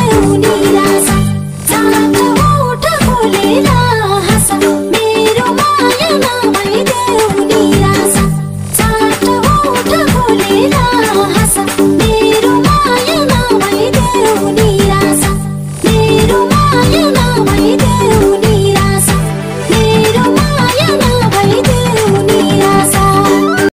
निराशा